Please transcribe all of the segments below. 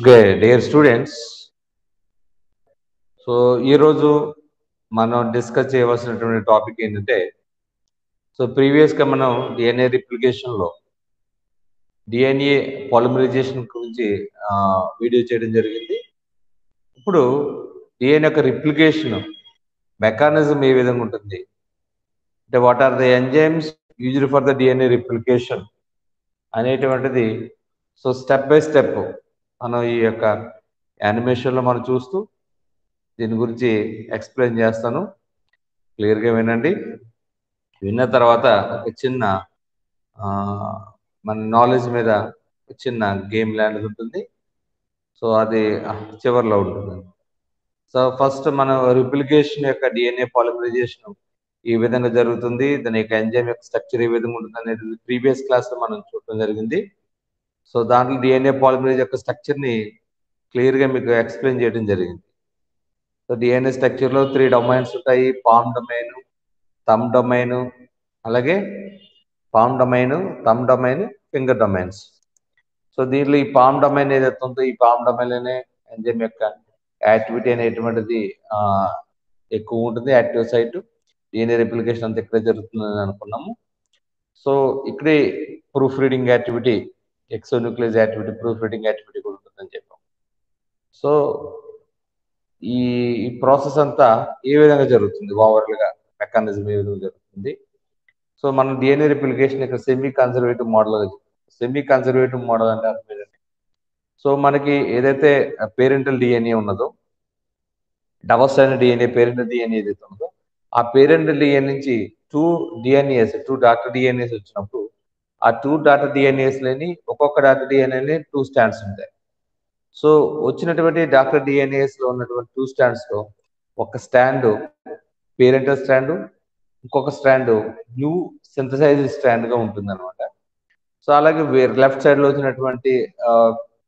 Dear students so ఈరోజు మనం discuss చేయవలసినటువంటి టాపిక్ ఏంటంటే సో ప్రీవియస్గా మనం డిఎన్ఏ రిప్లికేషన్లో డిఎన్ఏ పాలిమరైజేషన్ గురించి వీడియో చేయడం జరిగింది. ఇప్పుడు డిఎన్ఏ యొక్క రిప్లికేషన్ మెకానిజం ఏ విధంగా ఉంటుంది? అంటే what are the enzymes used for the DNA replication అనేటువంటిది సో స్టెప్ బై స్టెప్ మనం ఈ యొక్క యానిమేషన్లో మనం చూస్తూ దీని గురించి ఎక్స్ప్లెయిన్ చేస్తాను. క్లియర్గా వినండి. విన్న తర్వాత ఒక చిన్న మన నాలెడ్జ్ మీద చిన్న గేమ్ ల్యాండ్ ఉంటుంది. సో అది చివరిలో ఉంటుంది. సో ఫస్ట్ మనం రిప్లికేషన్ యొక్క డిఎన్ఏ పాలిమరైజేషన్ ఈ విధంగా జరుగుతుంది. దాని యొక్క ఎంజైమ్ యొక్క స్ట్రక్చర్ ఏ విధంగా ఉంటుంది అనేది ప్రీవియస్ క్లాస్లో మనం చూడటం జరిగింది. సో దాంట్లో డిఎన్ఏ పాలిమరేజ్ యొక్క స్ట్రక్చర్ని క్లియర్గా మీకు ఎక్స్ప్లెయిన్ చేయడం జరిగింది. సో డిఎన్ఏ స్ట్రక్చర్లో త్రీ డొమైన్స్ ఉంటాయి. పామ్ డొమైన్ తమ్ డొమైన్ అలాగే palm domain thumb domain finger domains. So దీంట్లో ఈ పామ్ డొమైన్ ఏదైతే ఉందో ఈ పామ్ డొమైన్లోనే ఎంజైమ్ యొక్క యాక్టివిటీ అనేటువంటిది ఎక్కువ ఉంటుంది. యాక్టివ్ సైట్ డిఎన్ఏ రిప్లికేషన్ అంతా ఇక్కడే జరుగుతుందని అనుకున్నాము. సో ఇక్కడే proofreading activity exonuclease activity proofreading activity కూడా ఉంటుందని చెప్పాం. సో ఈ ఈ ప్రాసెస్ అంతా ఏ విధంగా జరుగుతుంది? ఓవర్గా మెకానిజం ఏ విధంగా జరుగుతుంది? సో మనం డిఎన్ఏ రిప్లికేషన్ ఇక్కడ semi conservative model semi conservative model అంటే అర్థం ఏంటంటే సో మనకి ఏదైతే పేరెంటల్ డిఎన్ఏ ఉన్నదో double standard DNA parental DNA ఏదైతే ఉన్నదో ఆ పేరెంటల్ డిఎన్ఏ నుంచి two DNAs two daughter DNAs వచ్చినప్పుడు ఆ టూ డాటా డిఎన్ఏస్ లేని ఒక్కొక్క డాటా డిఎన్ఏని టూ స్టాండ్స్ ఉంటాయి. సో వచ్చినటువంటి డాక్టర్ డిఎన్ఏస్లో ఉన్నటువంటి టూ స్టాండ్స్లో ఒక స్టాండ్ పేరెంటల్ స్టాండ్ ఇంకొక స్టాండ్ న్యూ సింథసైజ్ స్టాండ్గా ఉంటుంది అనమాట సో అలాగే వేరే లెఫ్ట్ సైడ్లో వచ్చినటువంటి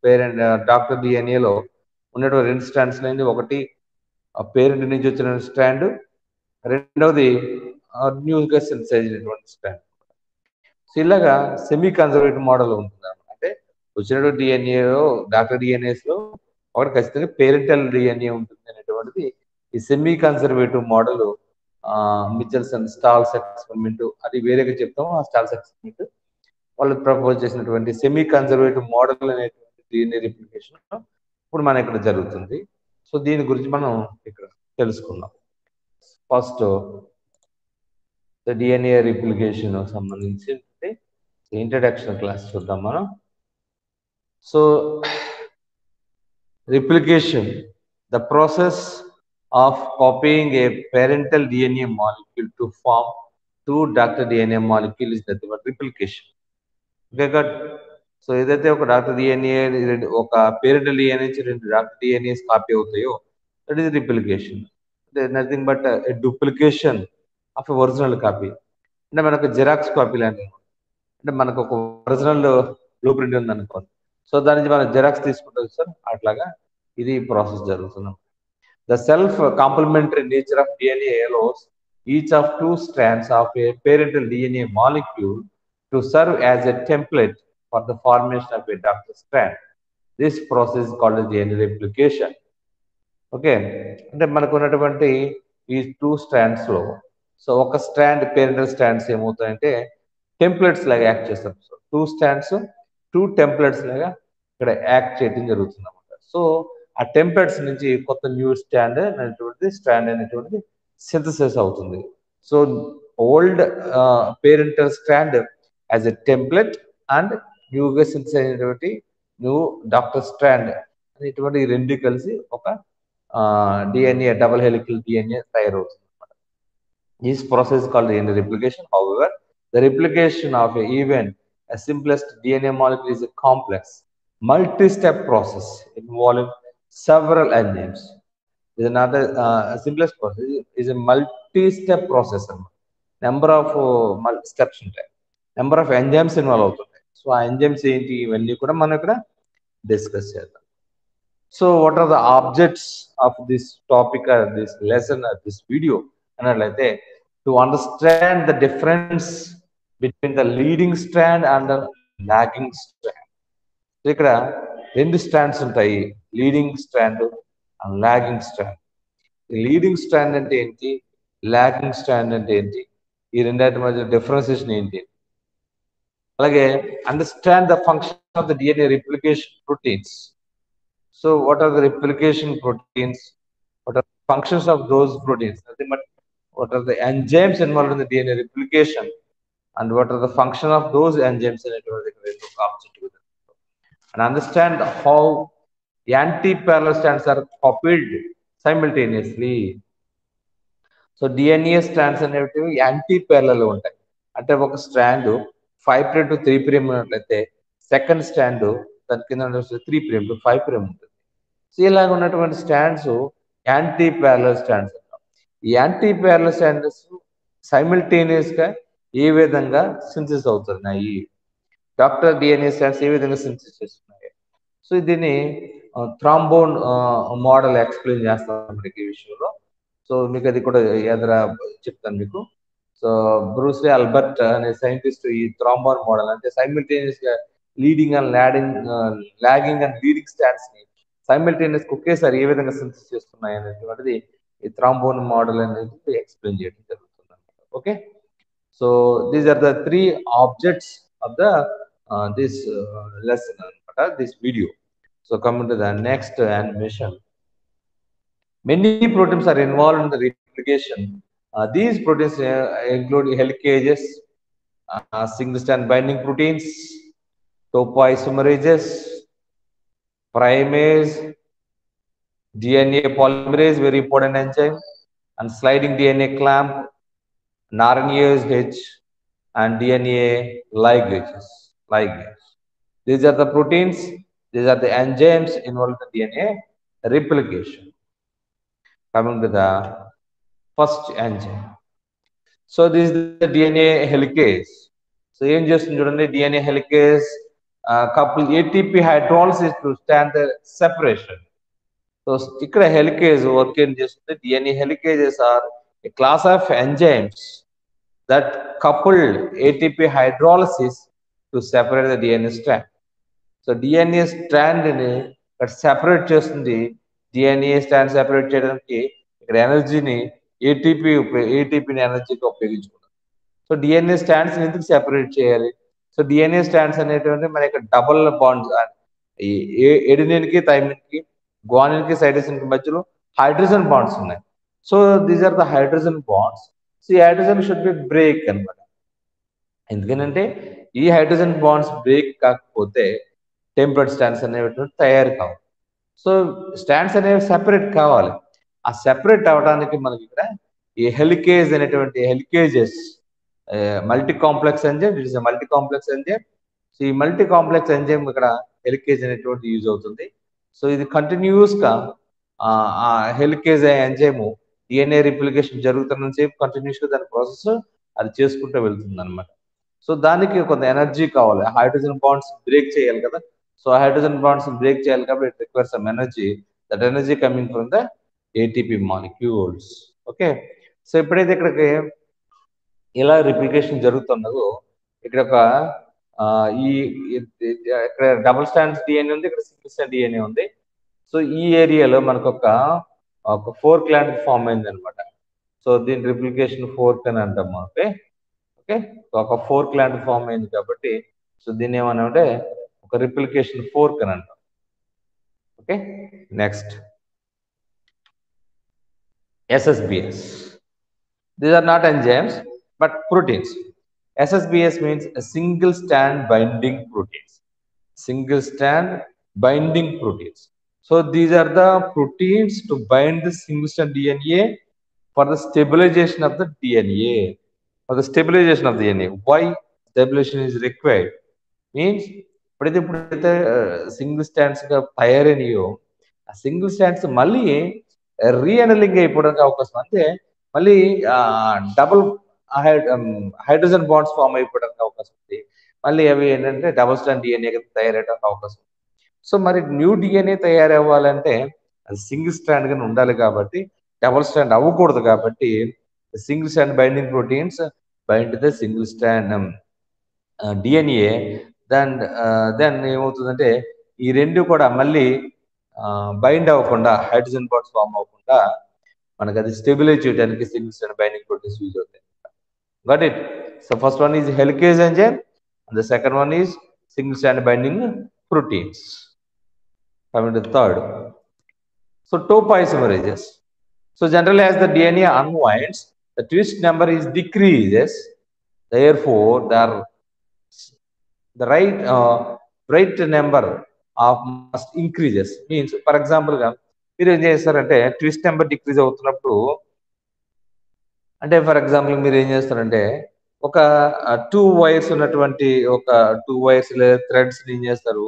పేరెంట్ డాక్టర్ డిఎన్ఏలో ఉన్నటువంటి రెండు స్టాండ్స్ లేని ఒకటి పేరెంట్ నుంచి వచ్చిన స్టాండ్ రెండవది న్యూగా సింథసైజ్ స్టాండ్ సో ఇలాగా సెమీ కన్జర్వేటివ్ మోడల్ ఉంటుంది అంటే వచ్చినటువంటి డిఎన్ఏలో డాక్టర్ డిఎన్ఏస్లో ఒకటి ఖచ్చితంగా పేరెంటల్ డిఎన్ఏ ఉంటుంది అనేటువంటిది ఈ semi conservative model Michels and Stahl's experiment అది వేరేగా చెప్తాము. ఆ స్టాల్స్ ఎక్స్పెరిమెంట్ వాళ్ళు ప్రపోజ్ చేసినటువంటి సెమీ కన్సర్వేటివ్ మోడల్ అనేటువంటి డిఎన్ఏ రిప్లికేషన్ ఇప్పుడు మన ఇక్కడ జరుగుతుంది. సో దీని గురించి మనం ఇక్కడ తెలుసుకుందాం. ఫస్ట్ డిఎన్ఏ రిప్లికేషన్ సంబంధించి ఇంట్రడక్షన్ క్లాస్ చూద్దాం మనం. So replication the process of copying a parental DNA molecule to form two daughter DNA molecule is that replication okay got so ఏదైతే ఒక డాక్టర్ డిఎన్ఏ ఒక పేరెంటల్ డిఎన్ఏ నుంచి రెండు daughter DNAs copy అవుతాయో that is replication nothing but duplication of original copy అంటే మనకు xerox copy లాంటివి అంటే మనకు ఒక ఒరిజినల్ బ్లూ ప్రింట్ ఉంది అనుకోండి సో దాని నుంచి మనం జెరాక్స్ తీసుకుంటాం సార్ అట్లాగా ఇది ప్రాసెస్ జరుగుతుంది. The self complementary nature of DNA allows each of two strands of a parental DNA molecule to serve as a template for the formation of a daughter strand this process called DNA replication okay అంటే మనకు ఉన్నటువంటి ఈ two స్ట్రాండ్స్లో so ఒక strand parental strands ఏమవుతాయంటే templates లాగా act చేస్తాం. So two strands two templates లాగా ఇక్కడ యాక్ట్ చేయడం జరుగుతుంది అనమాట సో ఆ టెంప్లెట్స్ నుంచి కొత్త న్యూ స్టాండ్ అనేటువంటి స్టాండ్ అనేటువంటిది సింథసిస్ అవుతుంది. So old parental strand as a template and న్యూగా సింథసిస్ అయినటువంటి న్యూ డాక్టర్ స్టాండ్ అనేటువంటి రెండు కలిసి ఒక డిఎన్ఏ డబల్ హెలికల్ డిఎన్ఏ తయారవుతుంది. అనమాట is process called in replication however The replication of a even a simplest DNA molecule is a complex, multi-step process involving several enzymes. Is another uh, simplest process is a multi-step process. Number of uh, steps ఉంటాయి number of enzymes involve అవుతుంటాయి so ఆ enzymes ఏంటి ఇవన్నీ కూడా మనం ఇక్కడ discuss చేద్దాం so what are the objects of this topic this lesson this video అన్నట్లయితే to understand the difference between the leading strand and the lagging strand ఇక్కడ రెండు స్ట్రాండ్స్ ఉంటాయి. Leading strand and lagging strand leading strand అంటే ఏంటి? Logging strand అంటే ఏంటి? ఈ రెండింటి మధ్య డిఫరెన్సేషన్ ఏంటి? అలాగే understand the function of the DNA replication proteins so what are the replication proteins what are functions of those proteins అది what are the enzymes involve in the DNA replication and what are the function of those enzymes in it? And understand how anti-parallel strands are coupled simultaneously. So DNA strands అనేవి anti parallel ఉంటాయి. అంటే ఒక strand five prime to three prime ఉన్నట్లయితే second strand దాని కింద three prime to five prime ఉంటుంది. So ఇలాగ ఉన్నటువంటి స్టాండ్స్ యాంటీ ప్యారల స్టాండ్స్ ఈ యాంటీ ప్యారల స్టాండ్స్ సైమిల్టేనియస్గా ఏ విధంగా సింథసిస్ అవుతున్నాయి? డాక్టర్ డిఎన్ఏ స్టాండ్స్ ఏ విధంగా సింథసిస్ చేస్తున్నాయి? సో దీన్ని థ్రాంబోన్ మోడల్ ఎక్స్ప్లెయిన్ చేస్తాను మనకి ఈ విషయంలో. సో మీకు అది కూడా ఎదుర చెప్తాను మీకు. సో బ్రూస్లీ అల్బర్ట్ అనే సైంటిస్ట్ ఈ థ్రాంబోన్ మోడల్ అంటే సైమిల్టేనియస్గా leading and lading lagging and leading స్టాండ్స్ని simultaneous ఒకేసారి ఏ విధంగా సింథసిస్ చేస్తున్నాయి అనేటువంటిది ఈ థ్రాంబోన్ మోడల్ అనేది ఎక్స్ప్లెయిన్ చేయడం జరుగుతుంది అనమాట So these are the three objects of the uh, this uh, lesson, this video. So coming to the next uh, animation. Many proteins are involved in the replication. Uh, these proteins uh, include helicases, uh, single strand binding proteins, topoisomerases, primase, DNA polymerase, very important enzyme, and sliding DNA clamp, Narnier's H and DNA ligases. Ligase. These are the proteins, these are the enzymes involved in DNA replication. Coming to the first enzyme. So this is the DNA helicase. So in just DNA helicase uh, couple ATP hydrolysis to stand the separation. So sticker helicase working just the DNA helicases are a class of enzymes that coupled ATP hydrolysis to separate the DNA strand so DNA స్ట్రాండ్ని ఇక్కడ separate చేస్తుంది. DNA strand separate చేయడానికి ఇక్కడ ఎనర్జీని ATP ఏటీపీని ఎనర్జీగా ఉపయోగించుకున్నాం so DNA strands ఎందుకు separate చేయాలి? సో డిఎన్ఏ స్టాండ్స్ అనేటువంటి మన ఇక్కడ డబుల్ బాండ్స్ ఎడినిన్కి థైమిన్కి గ్వానిన్కి సైటోసిన్కి మధ్యలో హైడ్రోజన్ బాండ్స్ ఉన్నాయి. So these are the hydrogen bonds so ఈ హైడ్రోజన్ షుడ్ బి బ్రేక్ అనమాట ఎందుకంటే ఈ హైడ్రోజన్ బాండ్స్ బ్రేక్ కాకపోతే టెంపర్డ్ స్టాండ్స్ అనేవి తయారు కావు. సో స్టాండ్స్ అనేవి సెపరేట్ కావాలి. ఆ సెపరేట్ అవడానికి మనకి ఇక్కడ ఈ హెలికేజ్ అనేటువంటి helicases multi complex enzyme it is multi complex enzyme so ఈ మల్టీ కాంప్లెక్స్ ఎంజైమ్ ఇక్కడ హెలికేజ్ అనేటువంటి యూజ్ అవుతుంది. సో ఇది కంటిన్యూస్గా ఆ హెలికేజ్ ఎంజైము డిఎన్ఏ రిప్లికేషన్ జరుగుతున్న సేపు కంటిన్యూస్గా దాని ప్రాసెస్ అది చేసుకుంటూ వెళ్తుంది అనమాట సో దానికి కొంత ఎనర్జీ కావాలి. హైడ్రోజన్ బాండ్స్ బ్రేక్ చేయాలి కదా. సో హైడ్రోజన్ బాండ్స్ బ్రేక్ చేయాలి కాబట్టి it require some energy that energy coming from the ATP molecules okay so ఎప్పుడైతే ఇక్కడికి ఇలా రిప్లికేషన్ జరుగుతున్నదో ఇక్కడ ఒక ఈ ఇక్కడ డబుల్ స్టాండ్స్ డిఎన్ఏ ఉంది ఇక్కడ సింగిల్ స్టాండ్ డిఎన్ఏ ఉంది. సో ఈ ఏరియాలో మనకు ఒక ఒక ఫోర్ క్లాంట్ ఫామ్ అయింది అనమాట సో దీని రిప్లికేషన్ ఫోర్క్ అని అంటాం ఓకే ఓకే ఒక ఫోర్ క్లాంట్ ఫామ్ అయింది కాబట్టి సో దీన్ని ఏమన్నా ఒక రిప్లికేషన్ ఫోర్క్ అని అంటాం okay next SSBS. These are not enzymes, but proteins. SSBS means a single strand binding proteins. Single strand binding proteins. So these are the proteins to bind the single strand DNA for the stabilization of the DNA. For the stabilization of the DNA. Why stabilization is required? Means ఎప్పుడైతే ఎప్పుడైతే single స్టాండ్స్గా తయారైనయో ఆ single stands మళ్ళీ రీఎనలింగ్ అయిపోవడానికి అవకాశం అంటే మళ్ళీ double hydrogen bonds form అయిపోవడానికి అవకాశం ఉంది మళ్ళీ అవి ఏంటంటే డబుల్ స్టాండ్ డిఎన్ఏ తయారయ్యడానికి అవకాశం ఉంది సో మరి న్యూ డిఎన్ఏ తయారవ్వాలంటే అది సింగిల్ స్టాండ్గా ఉండాలి కాబట్టి డబుల్ స్టాండ్ అవ్వకూడదు కాబట్టి single strand binding proteins bind the single strand DNA then then ఏమవుతుందంటే ఈ రెండు కూడా మళ్ళీ uh, బైండ్ అవ్వకుండా హైడ్రోజన్ బాండ్స్ ఫామ్ అవ్వకుండా మనకి అది స్టెబిలైజ్ చేయడానికి single strand binding proteins use అవుతాయి. Got it so first one is helicase enzyme and the second one is single strand binding proteins. Coming to the third. So topoisomerases. so generally as the dna unwinds the twist number is decreases therefore the the right uh, right number of must increases means for example గా మీరు ఏం చేస్తారంటే twist number decrease అవుతున్నప్పుడు అంటే for example మీరు ఏం చేస్తారంటే ఒక టూ వైర్స్ ఉన్నటువంటి ఒక టూ వైర్స్ లేదా థ్రెడ్స్ ఏం చేస్తారు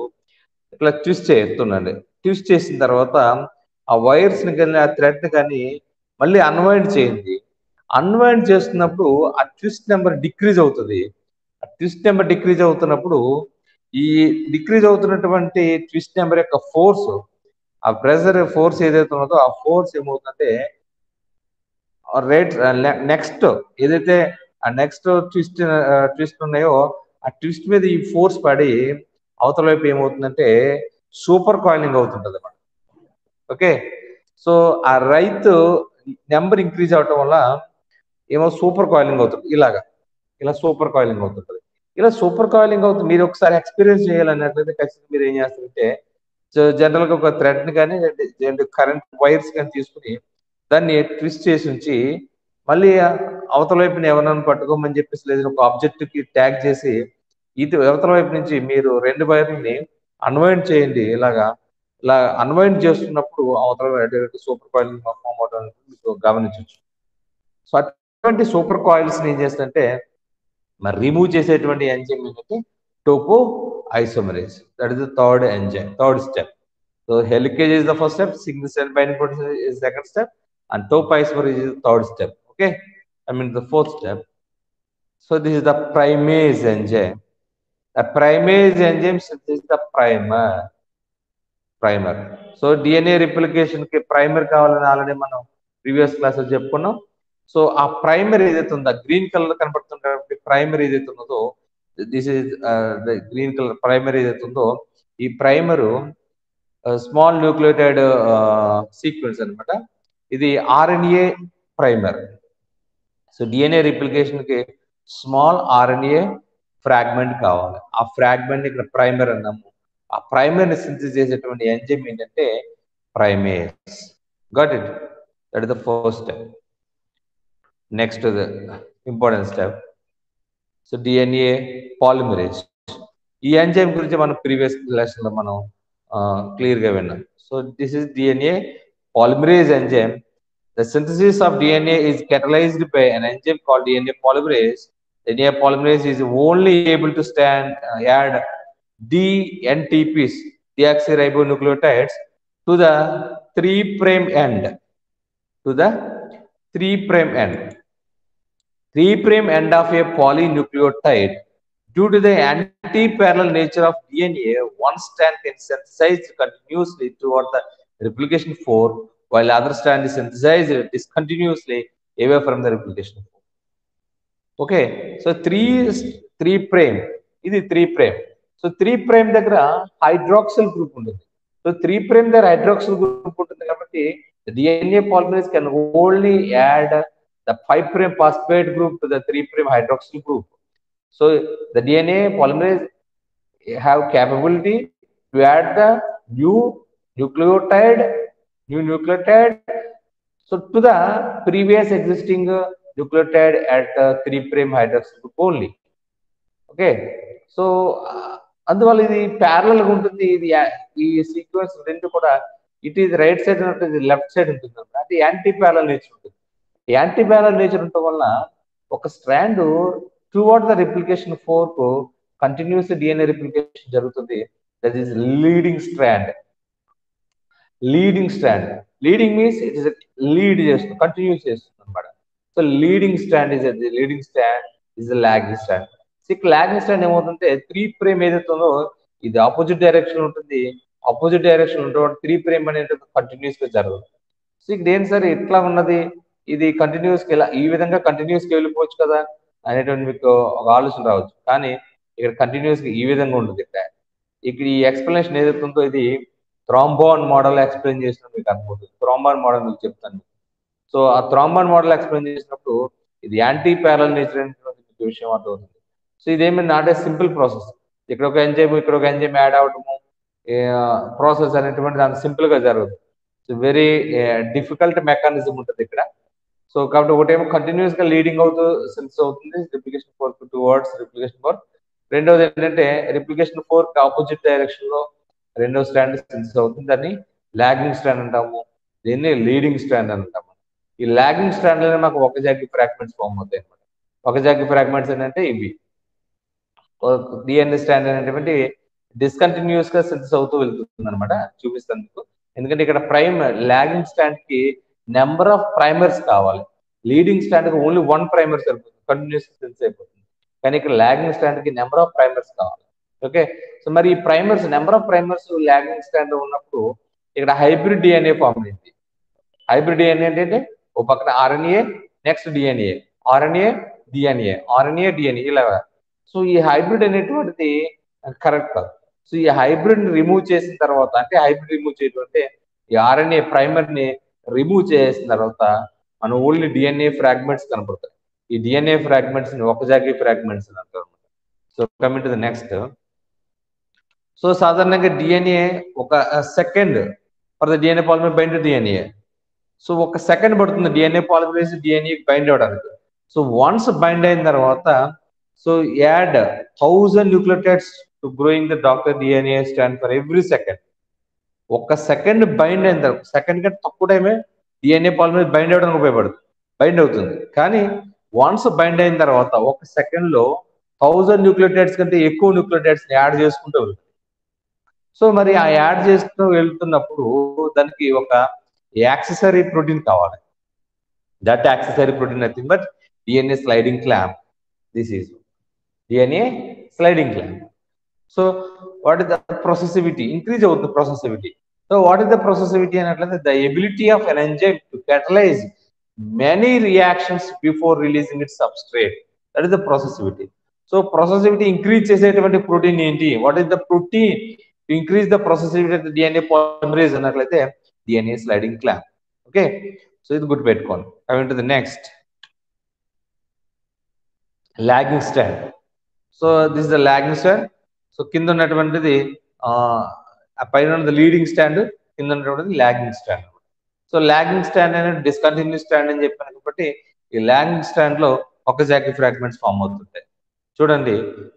ఇట్లా ట్విస్ట్ చేస్తుండండి. ట్విస్ట్ చేసిన తర్వాత ఆ వైర్స్ని కానీ ఆ థ్రెడ్ కానీ మళ్ళీ అన్వైండ్ చేయండి. అన్వైండ్ చేస్తున్నప్పుడు ఆ ట్విస్ట్ నెంబర్ డిక్రీజ్ అవుతుంది. ఆ ట్విస్ట్ నెంబర్ డిక్రీజ్ అవుతున్నప్పుడు ఈ డిక్రీజ్ అవుతున్నటువంటి ట్విస్ట్ నెంబర్ యొక్క ఫోర్స్ ఆ ప్రెజర్ ఫోర్స్ ఏదైతే ఉన్నదో ఆ ఫోర్స్ ఏమవుతుందంటే రేట్ నెక్స్ట్ ఏదైతే ఆ నెక్స్ట్ ట్విస్ట్ ట్విస్ట్ ఉన్నాయో ఆ ట్విస్ట్ మీద ఈ ఫోర్స్ పడి అవతల వైపు ఏమవుతుందంటే సూపర్ కాయిలింగ్ అవుతుంటది అన్నమాట. ఓకే? సో ఆ రైతు నెంబర్ ఇంక్రీజ్ అవటం వల్ల ఏమో సూపర్ కాయిలింగ్ అవుతుంది. ఇలాగా. ఇలా సూపర్ కాయిలింగ్ అవుతుంటది. ఇలా సూపర్ కాయిలింగ్ అవుతుంది మీరు ఒకసారి ఎక్స్పీరియన్స్ చేయాలన్నట్లయితే ఖచ్చితంగా మీరు ఏం చేస్తారంటే సో జనరల్గా ఒక థ్రెడ్ కానీ కరెంట్ వైర్స్ కానీ తీసుకుని దాన్ని ట్విస్ట్ చేసి ఉంచి మళ్ళీ అవతల వైపుని ఎవరైనా పట్టుకోమని చెప్పేసి లేదా ఒక ఆబ్జెక్ట్కి ట్యాగ్ చేసి ఇటు అవతల వైపు నుంచి మీరు రెండు వైర్లని అన్వైండ్ చేయండి. ఇలాగా ఇలా అన్వైండ్ చేస్తున్నప్పుడు అవతల సూపర్ కాయిల్ ఫామ్ అవడం మీకు గమనించవచ్చు. సో అటువంటి సూపర్ కాయిల్స్ ఏం చేస్తుంటే మరి రిమూవ్ చేసేటువంటి ఎంజైమ్ ఏంటంటే topoisomerase that is the third enzyme third step so helicase is the first step single cell binding protein is second step and topoisomerase is third step okay I mean the fourth step so this is the primase enzyme A primase enzyme is the primer. Primer so DNA రిప్లికేషన్కి primer కావాలని already మనం previous class చెప్పుకున్నాం. So ఆ primer ఏదైతే ఉందో green colour కనబడుతున్నటువంటి primer ఏదైతే ఉన్నదో this is green colour primer ఏదైతే ఉందో ఈ ప్రైమరు స్మాల్ న్యూక్లియోటైడ్ సీక్వెన్స్ అనమాట ఇది ఆర్ఎన్ఏ ప్రైమర్ సో డిఎన్ఏ రిప్లికేషన్కి స్మాల్ ఆర్ఎన్ఏ ఫ్రాగ్మెంట్ కావాలి. ఆ ఫ్రాగ్మెంట్ ఇక్కడ ప్రైమర్ అన్నాము. ఆ ప్రైమర్ని సింథసిస్ చేసేటువంటి ఎంజైమ్ ఏంటంటే primase. Got it that is the first step next important step so DNA polymerase ఈ ఎంజైమ్ గురించి మనం ప్రీవియస్ లెసన్లో మనం క్లియర్గా విన్నాం. So this is DNA polymerase enzyme the synthesis of DNA is catalysed by an enzyme call DNA polymerase DNA polymerase is only able to stand uh, add DNTPs, deoxyribonucleotides, to the 3' prime end. To the 3' prime end. 3' prime end of a polynucleotide. Due to the anti-parallel nature of DNA, one strand can synthesize continuously toward the replication fork, while other strand is synthesized discontinuously away from the replication fork. Okay so three three prime ఇది three prime so three prime దగ్గర hydroxyl group ఉంటుంది. So three prime దగ్గర hydroxyl group ఉంటుంది కాబట్టి DNA polymerase can only add the five prime phosphate group to the three prime hydroxyl group so the DNA polymerase have capability to add the new nucleotide new nucleotide. So to the previous existing uh, nucleotide at uh, 3 prime hydroxyl group only. Okay so uh, అందువల్ల ఇది ప్యారలల్గా ఉంటుంది. ఇది yeah- ఈ sequence రెండు కూడా it is right side ఉంటుంది left side ఉంటుంది అన్నమాట. అది యాంటీ ప్యారల్ నేచర్ ఉంటుంది. యాంటీ ప్యారల్ నేచర్ ఉండటం వలన ఒక strand what the replication fork continuous DNA replication జరుగుతుంది. That is leading strand leading strand leading means it is lead చేస్తుంది కంటిన్యూస్ చేస్తుంది. So leading strand is leading strand is lagging strand sick lagging strand ఏమవుతుంటే three prime ఏదైతే ఉందో ఇది opposite direction ఉంటుంది. Opposite direction ఉంటుంది three prime అనేది కంటిన్యూస్గా జరగదు. సో ఇక్కడ ఏంటి సార్ ఇట్లా ఉన్నది? ఇది కంటిన్యూస్కి ఇలా ఈ విధంగా కంటిన్యూస్కి వెళ్ళిపోవచ్చు కదా? అనేటువంటి మీకు ఒక ఆలోచన రావచ్చు. కానీ ఇక్కడ కంటిన్యూస్గా ఈ విధంగా ఉంటుంది ఇక్కడ. ఇక్కడ ఈ ఎక్స్ప్లెనేషన్ ఏదైతే ఉందో ఇది థ్రాంబోన్ మోడల్ ఎక్స్ప్లెయిన్ చేసిన మీకు అనుకుంటుంది థ్రాంబాన్ మోడల్ మీకు చెప్తాను. సో ఆ థ్రాంబాన్ మోడల్ ఎక్స్ప్లెయిన్ చేసినప్పుడు ఇది యాంటీ ప్యారల్ నేచర్ అనేటువంటి విషయం అర్థమవుతుంది సో ఇదేమి నాట్ ఏ సింపుల్ ప్రాసెస్. ఇక్కడ ఒక ఎంజైమ్ ఇక్కడ ఒక ఎంజైమ్ యాడ్ అవటము ప్రాసెస్ అనేటువంటి దాని సింపుల్గా జరగదు. సో వెరీ డిఫికల్ట్ మెకానిజం ఉంటుంది ఇక్కడ. సో కాబట్టి ఒకటేమో కంటిన్యూస్గా లీడింగ్ అవుతూ సెన్స్ అవుతుంది replication fork towards replication fork రెండోది ఏంటంటే రిప్లికేషన్ ఫోర్ ఆపోజిట్ డైరెక్షన్లో రెండో స్టాండ్ సెన్స్ అవుతుంది దాన్ని లాగింగ్ స్టాండ్ అంటాము దీన్ని లీడింగ్ స్టాండ్ అంటాము. ఈ లాగింగ్ స్టాండ్లోనే మాకు ఒక జాగి ఫ్రాగ్మెంట్స్ ఫామ్ అవుతాయి అనమాట ఒక జాగి ఫ్రాగ్మెంట్స్ ఏంటంటే ఇవి. డిఎన్ఏ స్టాండర్డ్ అనేటువంటి డిస్కంటిన్యూస్గా సెన్స్ అవుతూ వెళ్తుంది అనమాట చూపిస్తాను ఎందుకంటే ఇక్కడ ప్రైమ్ లాగింగ్ స్టాండ్కి నెంబర్ ఆఫ్ ప్రైమర్స్ కావాలి. లీడింగ్ స్టాండ్కి ఓన్లీ వన్ ప్రైమర్ సరిపోతుంది. కంటిన్యూస్ సెన్స్ అయిపోతుంది. కానీ ఇక్కడ లాగింగ్ స్టాండ్కి నెంబర్ ఆఫ్ ప్రైమర్స్ కావాలి. ఓకే? సో మరి ఈ primers number of primers lagging strand ఉన్నప్పుడు ఇక్కడ హైబ్రిడ్ డిఎన్ఏ ఫామ్ అయింది. హైబ్రిడ్ డిఎన్ఏ ఏంటంటే ఓ పక్కన RNA next DNA RNA DNA RNA DNA ఇలా సో ఈ హైబ్రిడ్ అనేటువంటిది కరెక్ట్ కాదు. సో ఈ హైబ్రిడ్ని రిమూవ్ చేసిన తర్వాత అంటే హైబ్రిడ్ రిమూవ్ చేయడం అంటే ఈ ఆర్ఎన్ఏ ప్రైమర్ని రిమూవ్ చేసిన తర్వాత మనం ఓన్లీ డిఎన్ఏ ఫ్రాగ్మెంట్స్ కనపడతాయి. ఈ డిఎన్ఏ ఫ్రాగ్మెంట్స్ని ఒకజాకి ఫ్రాగ్మెంట్స్ అని అంటారు so coming to the next so సాధారణంగా డిఎన్ఏ ఒక second for the DNA polymer bind DNA so ఒక సెకండ్ పడుతుంది. డిఎన్ఏ పాలిమరేజ్ డిఎన్ఏ బైండ్ అవడానికి. సో వన్స్ బైండ్ అయిన తర్వాత so add thousand nucleotides to growing the daughter DNA strand for every second ఒక second bind అయిన తర్వాత second కంటే తక్కువ టైమే డిఎన్ఏ పాలిమరేజ్ బైండ్ అవడానికి ఉపయోగపడుతుంది. బైండ్ అవుతుంది. కానీ వన్స్ బైండ్ అయిన తర్వాత ఒక సెకండ్లో థౌజండ్ న్యూక్లియోటైడ్స్ కంటే ఎక్కువ న్యూక్లియోటైడ్స్ యాడ్ చేసుకుంటూ వెళ్తుంది సో మరి ఆ యాడ్ చేసుకుంటూ వెళ్తున్నప్పుడు దానికి ఒక యాక్సెసరీ ప్రోటీన్ కావాలి that accessory protein nothing but DNA sliding clamp this is DNA sliding clamp so what is the processivity increase అవుతుంది processivity so what is the processivity అన్నట్లయితే the ability of an enzyme to catalyze many reactions before releasing its substrate that is the processivity so processivity increase చేసేటువంటి protein ఏంటి what is the protein to increase the processivity of DNA polymerase అన్నట్లయితే DNA sliding clamp okay so ఇది గుర్తు పెట్టుకోండి coming to the next lagging strand so this the lagging strand so కింద ఉన్నటువంటిది పైన ఉన్నది లీడింగ్ స్టాండ్ కింద ఉన్నటువంటిది lagging strand so lagging strand అనేది డిస్కంటిన్యూ స్టాండ్ అని చెప్పాను కాబట్టి ఈ లాగింగ్ స్టాండ్లో ఒక జాకి ఫ్రాగ్మెంట్స్ ఫామ్ అవుతుంటాయి. చూడండి.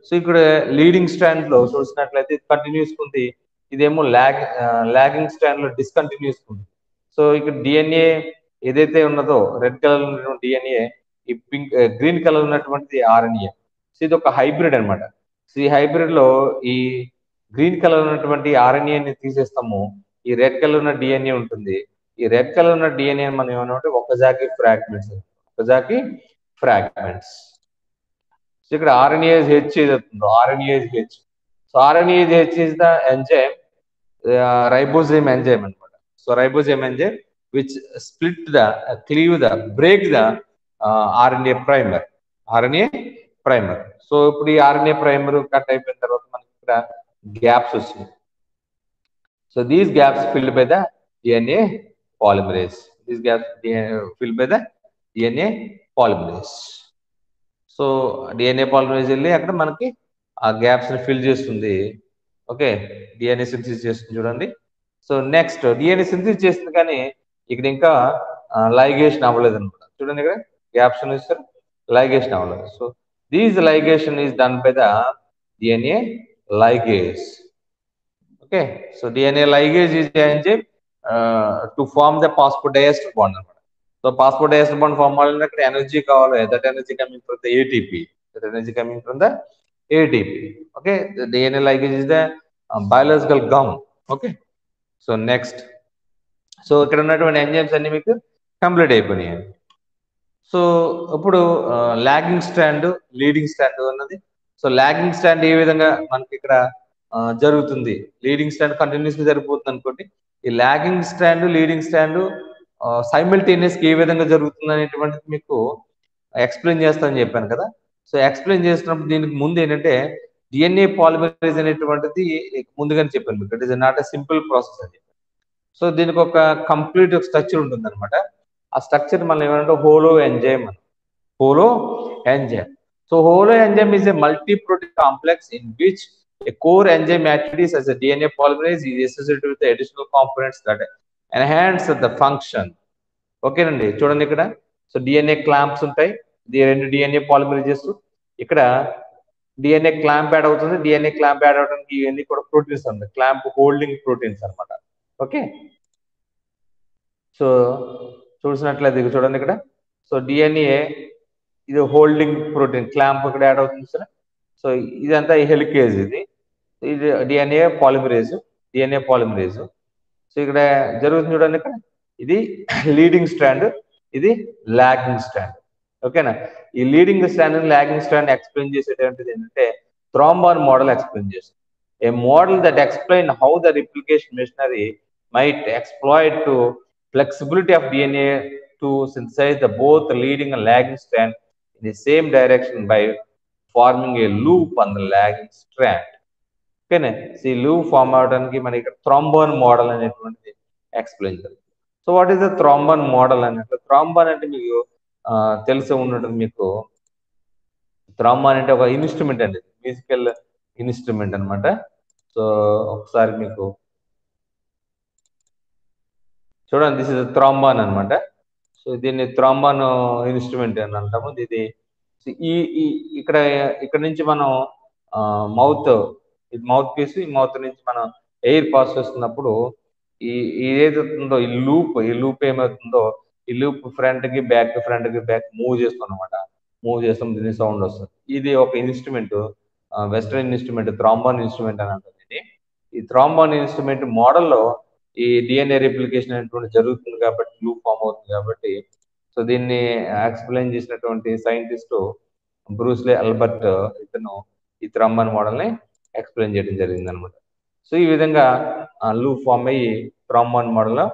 సో ఇక్కడ లీడింగ్ స్టాండ్లో చూసినట్లయితే కంటిన్యూస్ ఉంది. ఇదేమో లాగ్ లాగింగ్ స్టాండ్లో డిస్కంటిన్యూస్ ఉంది సో ఇక్కడ డిఎన్ఏ ఏదైతే ఉన్నదో రెడ్ కలర్ ఉన్నటువంటి డిఎన్ఏ ఈ పింక్ గ్రీన్ కలర్ ఉన్నటువంటిది ఆర్ఎన్ఏ సో ఇది ఒక హైబ్రిడ్ అనమాట సో ఈ హైబ్రిడ్లో ఈ గ్రీన్ కలర్ ఉన్నటువంటి ఆర్ఎన్ఏని తీసేస్తాము. ఈ రెడ్ కలర్ ఉన్న డిఎన్ఏ ఉంటుంది. ఈ రెడ్ కలర్ ఉన్న డిఎన్ఏ మనం ఏమన్నామంటే Okazaki fragments Okazaki fragments so ఇక్కడ RNase H ఏదవుతుందో RNase H so RNase H is the enzyme ribozyme enzyme అనమాట so ribozyme enzyme which split the cleave the break the RNA primer RNA primer so ఇప్పుడు ఈ RNA primer cut అయిపోయిన తర్వాత మనకి ఇక్కడ gaps వచ్చింది so these gaps filled by the DNA polymerase these gaps filled by the DNA polymerase so DNA polymerase వెళ్ళి అక్కడ మనకి ఆ గ్యాప్స్ని ఫిల్ చేస్తుంది. ఓకే డిఎన్ఏ సింథసిస్ చేస్తుంది చూడండి. సో నెక్స్ట్ డిఎన్ఏ సింథసిస్ చేస్తుంది కానీ ఇక్కడ ఇంకా లైగేషన్ అవ్వలేదు అనమాట చూడండి ఇక్కడ గ్యాప్స్ ఇస్తారు లైగేషన్ అవ్వలేదు. So this ligation is done by the DNA ligase okay so DNA ligase is enzyme to form the phosphodiester bond అనమాట సో పాస్పోడైఎస్టర్ బాండ్ ఫార్మ్ అవ్వాలంటే అక్కడ ఎనర్జీ కావాలి. That energy coming from the ATP that energy coming from the ATP okay DNA ligase is the biological gum okay so next so ఇక్కడ ఉన్నటువంటి enzymes అన్ని మీకు complete అయిపోయినాయి. So ఇప్పుడు lagging strand leading strand అన్నది so lagging strand ఏ విధంగా మనకి ఇక్కడ uh, జరుగుతుంది? లీడింగ్ స్టాండ్ కంటిన్యూస్గా జరిగిపోతుంది అనుకోండి. ఈ lagging strand leading strand simultaneous ఏ విధంగా జరుగుతుంది అనేటువంటిది మీకు ఎక్స్ప్లెయిన్ చేస్తానని చెప్పాను కదా. సో ఎక్స్ప్లెయిన్ చేసినప్పుడు దీనికి ముందు ఏంటంటే డిఎన్ఏ పాలిమరైజ్ అనేటువంటిది ముందుగానే చెప్పాను మీకు. It is not a simple process అని సో దీనికి ఒక కంప్లీట్ స్ట్రక్చర్ ఉంటుంది అనమాట ఆ స్ట్రక్చర్ మనం ఏమంటే హోలో ఎంజైమ్ అని. Holo enzyme so holo enzyme is a multi protein complex in which a core enzyme activities as a DNA polymerase is associated with the additional components that enhance the function. ఓకేనండి చూడండి ఇక్కడ. So DNA clamps ఉంటాయి. ఈ రెండు DNA polymerases ఇక్కడ DNA clamp add అవుతుంది. DNA clamp add అవడానికి ఇవన్నీ కూడా ప్రోటీన్స్ ఉంటాయి క్లాంప్ హోల్డింగ్ ప్రోటీన్స్ అన్నమాట. ఓకే? సో చూసినట్లయితే చూడండి ఇక్కడ. సో డిఎన్ఏ ఇది హోల్డింగ్ ప్రోటీన్ క్లాంప్ ఇక్కడ యాడ్ అవుతుంది సార్ సో ఇదంతా హెలికేజ్ ఇది ఇది DNA polymerase DNA polymerase so ఇక్కడ జరుగుతుంది చూడండి ఇక్కడ. ఇది లీడింగ్ స్టాండ్ ఇది లాగింగ్ స్టాండ్ ఓకేనా? ఈ leading strand lagging strand explain చేసేటువంటిది ఏంటంటే థ్రాంబాన్ మోడల్ ఎక్స్ప్లెయిన్ చేస్తుంది. A model that explain how the replication machinery might exploit to flexibility of DNA to synthesize the both leading lagging lagging in the same direction by forming a loop on the lagging strand ఓకేనా? ఈ loop form అవడానికి మనకి ఇక్కడ model అనేటువంటిది explain జరుగుతుంది. So what is the trombone model అనేది trombone అంటే మీకు తెలిసే ఉన్నట్టు మీకు త్రాంబాన్ అంటే ఒక ఇన్స్ట్రుమెంట్ అండి. మ్యూజికల్ ఇన్స్ట్రుమెంట్ అనమాట సో ఒకసారి మీకు చూడండి దిస్ ఇస్ త్రాంబాన్ అనమాట సో దీన్ని త్రాంబాన్ ఇన్స్ట్రుమెంట్ అని అంటాము. ఇది ఈ ఈ ఇక్కడ ఇక్కడ నుంచి మనం మౌత్ ఇది మౌత్ పీస్ ఈ మౌత్ నుంచి మనం ఎయిర్ పాస్ చేస్తున్నప్పుడు ఈ ఏదైతుందో ఈ లూప్ ఈ లూప్ ఏమవుతుందో ఈ లూప్ ఫ్రంట్కి బ్యాక్ ఫ్రంట్కి బ్యాక్ మూవ్ చేస్తాం అనమాట మూవ్ చేస్తాం దీని సౌండ్ వస్తుంది. ఇది ఒక instrument western instrument trombone instrument అని అంటుంది ఇది. ఈ థ్రాంబాన్ ఇన్స్ట్రుమెంట్ మోడల్లో ఈ డిఎన్ఏ రిప్లికేషన్ అనేటువంటి జరుగుతుంది కాబట్టి లూప్ ఫామ్ అవుతుంది కాబట్టి సో దీన్ని ఎక్స్ప్లెయిన్ చేసినటువంటి సైంటిస్ట్ బ్రూస్లే అల్బర్ట్ ఇతను ఈ థ్రాంబాన్ మోడల్ని ఎక్స్ప్లెయిన్ చేయడం జరిగింది అనమాట సో ఈ విధంగా లూప్ ఫామ్ అయ్యి థ్రాంబాన్ మోడల్లో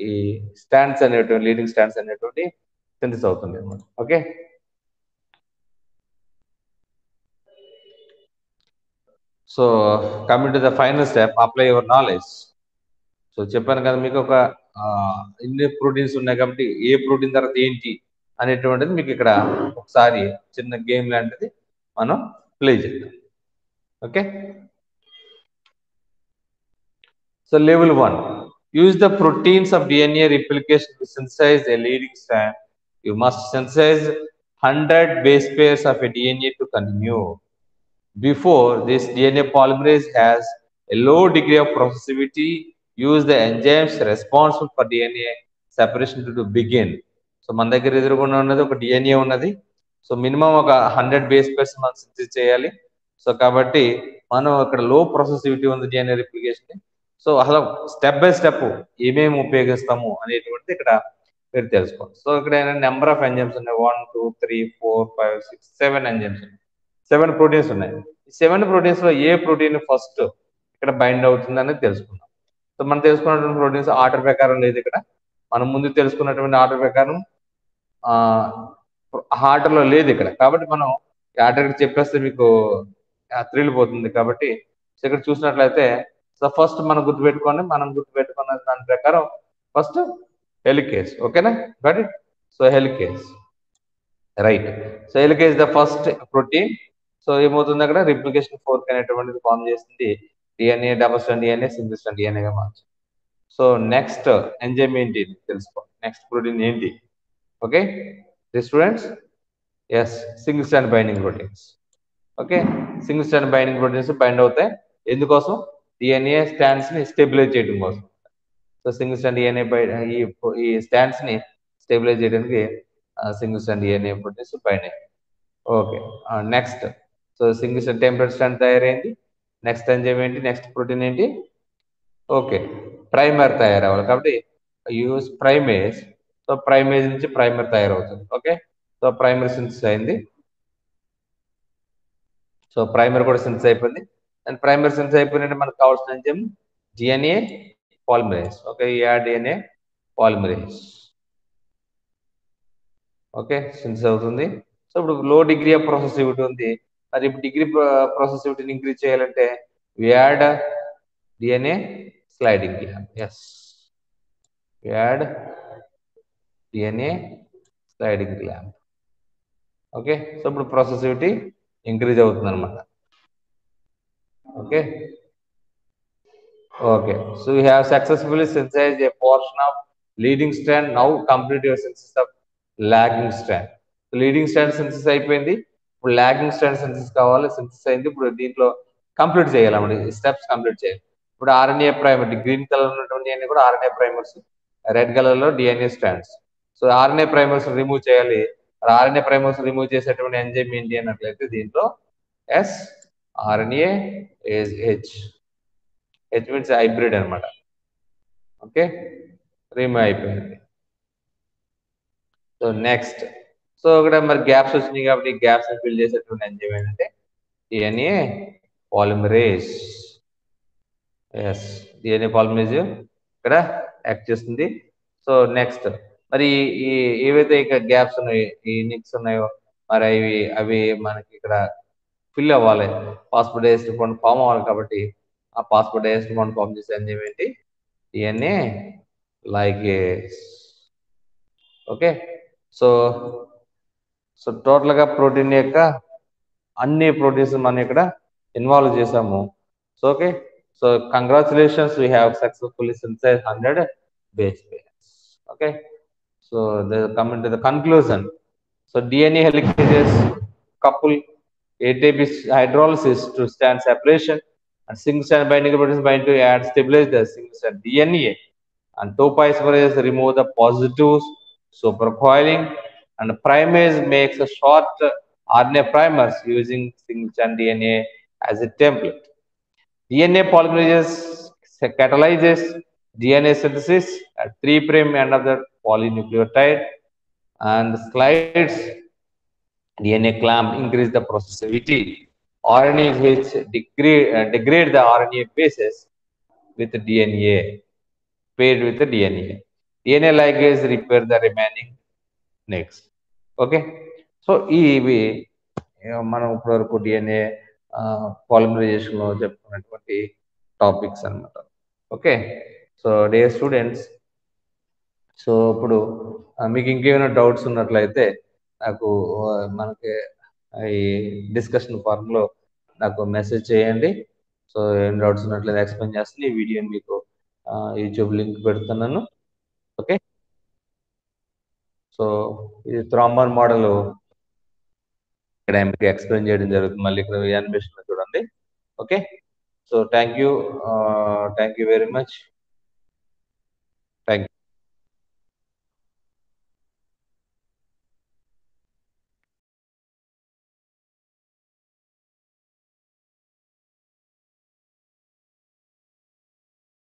ఈ స్టాండ్స్ అనేటువంటి లీడింగ్ స్టాండ్స్ అనేటువంటి సింథసిస్ అవుతుంది అనమాట okay so coming to the final step apply your knowledge so చెప్పాను కదా మీకు ఒక ఇన్ని ప్రోటీన్స్ ఉన్నాయి కాబట్టి ఏ ప్రోటీన్ తర్వాత ఏంటి అనేటువంటిది మీకు ఇక్కడ ఒకసారి చిన్న గేమ్ లాంటిది మనం ప్లే చేద్దాం. Okay so level one use the proteins of DNA replication to synthesize a leading strand you must synthesize 100 base pairs of a DNA to continue before this DNA polymerase has a low degree of processivity use the enzymes responsible for DNA separation to begin. So మన దగ్గర ఎదురుకుండా ఉన్నది ఒక DNA ఉన్నది so minimum ఒక hundred base pairs మనం synthesis చేయాలి so కాబట్టి మనం ఇక్కడ లో ప్రాసెసివిటీ ఉంది డిఎన్ఏ రిప్లికేషన్ సో అసలు స్టెప్ బై స్టెప్ ఏమేమి ఉపయోగిస్తాము అనేటువంటిది ఇక్కడ మీరు తెలుసుకోండి సో ఇక్కడ నెంబర్ ఆఫ్ ఎంజైమ్స్ ఉన్నాయి? One two three four five six seven enzymes ఉన్నాయి. సెవెన్ ప్రోటీన్స్ ఉన్నాయి. సెవెన్ ప్రోటీన్స్లో ఏ ప్రోటీన్ ఫస్ట్ ఇక్కడ బైండ్ అవుతుంది అనేది తెలుసుకున్నాం సో మనం తెలుసుకున్నటువంటి ప్రోటీన్స్ ఆర్డర్ ప్రకారం లేదు ఇక్కడ. మనం ముందు తెలుసుకున్నటువంటి ఆర్డర్ ప్రకారం ఆర్డర్లో లేదు ఇక్కడ. కాబట్టి మనం ఆర్డర్ చెప్పేస్తే మీకు త్రిల్ పోతుంది కాబట్టి. సో ఇక్కడ చూసినట్లయితే సో ఫస్ట్ మనం గుర్తుపెట్టుకోండి మనం గుర్తుపెట్టుకున్న దాని ప్రకారం ఫస్ట్ హెలికేజ్ ఓకేనా got it so helicase right so helicase the first protein so ఏమవుతుంది అక్కడ? రిప్లికేషన్ ఫోర్క్ అనేటువంటిది ఫామ్ చేసింది. DNA double strand DNA single strand డిఎన్ఏగా మార్చు. సో నెక్స్ట్ ఎంజైమ్ ఏంటి? తెలుసుకో. నెక్స్ట్ ప్రోటీన్ ఏంటి? Okay the students yes single strand binding proteins okay single strand binding proteins bind అవుతాయి. ఎందుకోసం? డిఎన్ఏ స్టాండ్స్ని స్టెబిలైజ్ చేయడం కోసం. So single strand DNA by ఈ ఈ స్టాండ్స్ని స్టెబిలైజ్ చేయడానికి సింగిల్ స్టాండ్ డిఎన్ఏ ప్రోటీన్స్ పైన. అయ్యాయి okay next so single strand template strand తయారైంది. నెక్స్ట్ ఎంజైమ్ ఏంటి? నెక్స్ట్ ప్రోటీన్ ఏంటి? ఓకే ప్రైమర్ తయారవ్వాలి. కాబట్టి యూస్ ప్రైమేజ్ సో ప్రైమేజ్ నుంచి ప్రైమర్ తయారవుతుంది. ఓకే సో ప్రైమర్ సింథసిస్ అయింది. సో ప్రైమర్ కూడా సింథసిస్ అయిపోయింది. అండ్ ప్రైమరీ సెన్స్ అయిపోయినట్టు మనకు కావాల్సిన enzyme DNA polymerase okay yeah DNA polymerase okay sense అవుతుంది. సో ఇప్పుడు లో డిగ్రీ ఆఫ్ ప్రాసెసివిటీ ఉంది. మరి ఇప్పుడు డిగ్రీ ప్రాసెసివిటీని ఇంక్రీజ్ చేయాలంటే add DNA sliding yes add DNA sliding clamp okay so ఇప్పుడు ప్రాసెసివిటీ ఇంక్రీజ్ అవుతుంది అనమాట okay? Okay. So you have successfully synthesized a portion of leading strand now complete your synthesis of lagging strand leading strand synthesis అయిపోయింది. ఇప్పుడు lagging strand synthesis కావాలి synthesis అయింది. ఇప్పుడు దీంట్లో complete చేయాలి స్టెప్స్ కంప్లీట్ చేయాలి. ఇప్పుడు ఆర్ఎన్ఏ ప్రైమర్ గ్రీన్ కలర్ ఉన్నటువంటి అన్ని కూడా ఆర్ఎన్ఏ ప్రైమర్స్ రెడ్ కలర్లో DNA strands so RNA primers remove చేయాలి. ఆర్ఎన్ఏ ప్రైమర్స్ రిమూవ్ చేసేటువంటి ఎంజైమ్ ఏంటి అన్నట్లయితే దీంట్లో yes RNase H H means hybrid అనమాట ఓకే రిమూవ్ అయిపోయింది. సో నెక్స్ట్ సో ఇక్కడ మరి గ్యాప్స్ వచ్చినాయి కాబట్టి గ్యాప్స్ ఫిల్ చేసేటువంటి ఎంజైమ్ ఏంటంటే DNA polymerase yes DNA polymerase ఇక్కడ యాక్ట్ చేస్తుంది. సో నెక్స్ట్ మరి ఈ ఏవైతే ఇక గ్యాప్స్ ఉన్నాయో ఈ నిక్స్ ఉన్నాయో మరి అవి అవి మనకి ఇక్కడ ఫిల్ అవ్వాలి. పాస్పోర్టైజ్ బాండ్ ఫామ్ అవ్వాలి కాబట్టి ఆ పాస్పోర్టైజ్ బాండ్ ఫామ్ చేసే ఎంజైమ్ ఏంటి DNA ligase okay so so టోటల్గా ప్రోటీన్ యొక్క అన్ని ప్రోటీన్స్ మనం ఇక్కడ ఇన్వాల్వ్ చేసాము. So okay so congratulations we have successfully synthesized hundred base pairs okay so the coming to the conclusion so DNA helicases couple ATP hydrolysis to stand separation and single strand binding proteins bind to add stabilize the single strand DNA and topoisomerase remove the positives supercoiling and primase makes a short RNA primers using single strand DNA as a template. DNA polymerase catalyzes DNA synthesis at 3' prime end of the polynucleotide and slides DNA clamp increase the processivity. RNA which degrade, uh, degrade the RNA bases with DNA, paired with the DNA. DNA ligase repair the remaining next. Okay so ఇవి మనం ఇప్పటివరకు DNA పాలిమరైజేషన్లో చెప్పుకున్నటువంటి topics అనమాట okay so the students so ఇప్పుడు మీకు ఇంకేమైనా doubts ఉన్నట్లయితే నాకు మనకి ఈ డిస్కషన్ ఫార్మ్లో నాకు మెసేజ్ చేయండి. సో ఏం డౌట్స్ ఉన్నట్లయితే ఎక్స్ప్లెయిన్ చేస్తాను. ఈ వీడియో మీకు యూట్యూబ్ లింక్ పెడుతున్నాను. ఓకే? సో ఇది థ్రాంబన్ మోడల్. ఇక్కడ మీకు ఎక్స్ప్లెయిన్ చేయడం జరుగుతుంది. మళ్ళీ ఇక్కడ యానిమేషన్ చూడండి. Okay? So thank you thank you very much.